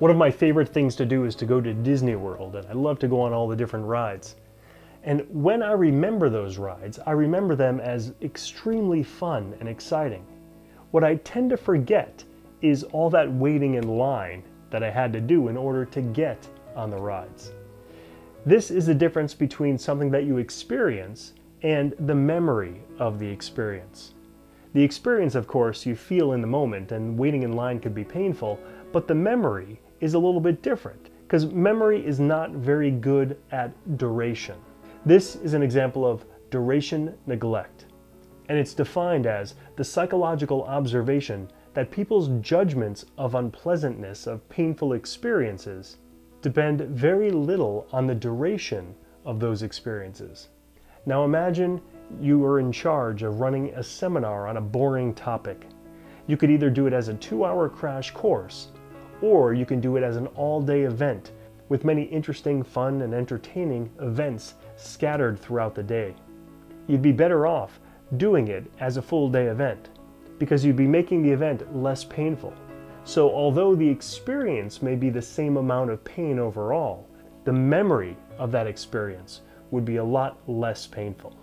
One of my favorite things to do is to go to Disney World, and I love to go on all the different rides. And when I remember those rides, I remember them as extremely fun and exciting. What I tend to forget is all that waiting in line that I had to do in order to get on the rides. This is the difference between something that you experience and the memory of the experience. The experience, of course, you feel in the moment, and waiting in line could be painful, but the memory is a little bit different because memory is not very good at duration. This is an example of duration neglect, and it's defined as the psychological observation that people's judgments of unpleasantness of painful experiences depend very little on the duration of those experiences. Now imagine you are in charge of running a seminar on a boring topic. You could either do it as a two hour crash course or you can do it as an all day event with many interesting, fun, and entertaining events scattered throughout the day. You'd be better off doing it as a full day event because you'd be making the event less painful. So, although the experience may be the same amount of pain overall, the memory of that experience would be a lot less painful.